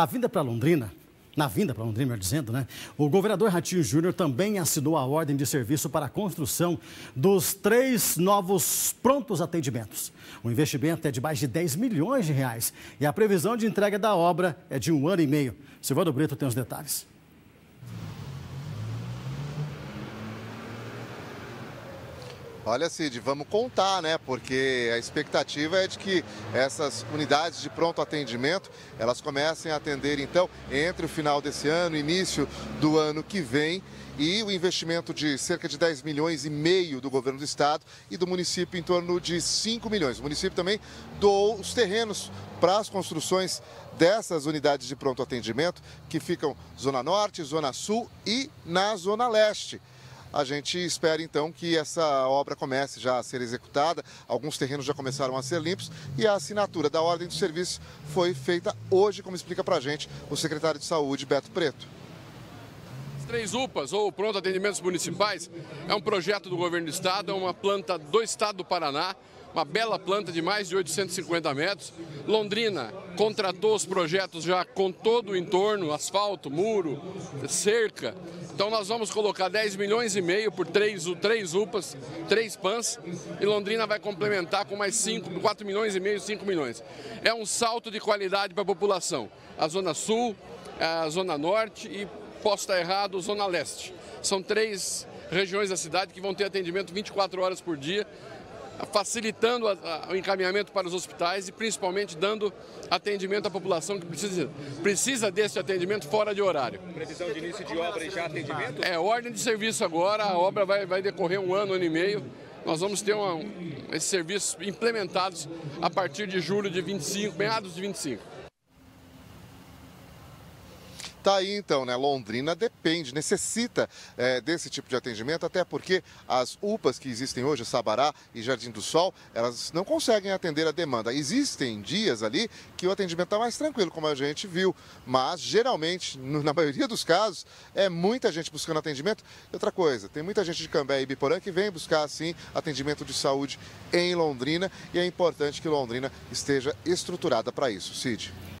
A vinda para Londrina na vinda para Londrina, dizendo, né? O governador Ratinho Júnior também assinou a ordem de serviço para a construção dos três novos prontos atendimentos. O investimento é de mais de 10 milhões de reais e a previsão de entrega da obra é de um ano e meio. Silvano Brito tem os detalhes. Olha, Cid, vamos contar, né? Porque a expectativa é de que essas unidades de pronto atendimento, elas comecem a atender, então, entre o final desse ano e início do ano que vem. E o investimento de cerca de 10 milhões e meio do governo do estado e do município em torno de 5 milhões. O município também doou os terrenos para as construções dessas unidades de pronto atendimento que ficam Zona Norte, Zona Sul e na Zona Leste. A gente espera então que essa obra comece já a ser executada. Alguns terrenos já começaram a ser limpos e a assinatura da ordem do serviço foi feita hoje, como explica para a gente o secretário de Saúde, Beto Preto. Três UPAs, ou Pronto Atendimentos Municipais, é um projeto do governo do estado, é uma planta do estado do Paraná uma bela planta de mais de 850 metros. Londrina contratou os projetos já com todo o entorno, asfalto, muro, cerca. Então nós vamos colocar 10 milhões e meio por três, três UPAs, três PANs, e Londrina vai complementar com mais 5, 4 milhões e meio, 5 milhões. É um salto de qualidade para a população. A Zona Sul, a Zona Norte e, posso estar errado, Zona Leste. São três regiões da cidade que vão ter atendimento 24 horas por dia facilitando o encaminhamento para os hospitais e principalmente dando atendimento à população que precisa, precisa desse atendimento fora de horário. Previsão de início de obra e já atendimento? É, ordem de serviço agora, a obra vai, vai decorrer um ano, um ano e meio. Nós vamos ter uma, esses serviços implementados a partir de julho de 25, meados de 25. Tá aí então, né? Londrina depende, necessita é, desse tipo de atendimento, até porque as UPAs que existem hoje, Sabará e Jardim do Sol, elas não conseguem atender a demanda. Existem dias ali que o atendimento está mais tranquilo, como a gente viu, mas geralmente, na maioria dos casos, é muita gente buscando atendimento. E outra coisa, tem muita gente de Cambé e Biporã que vem buscar, assim, atendimento de saúde em Londrina e é importante que Londrina esteja estruturada para isso. Cid.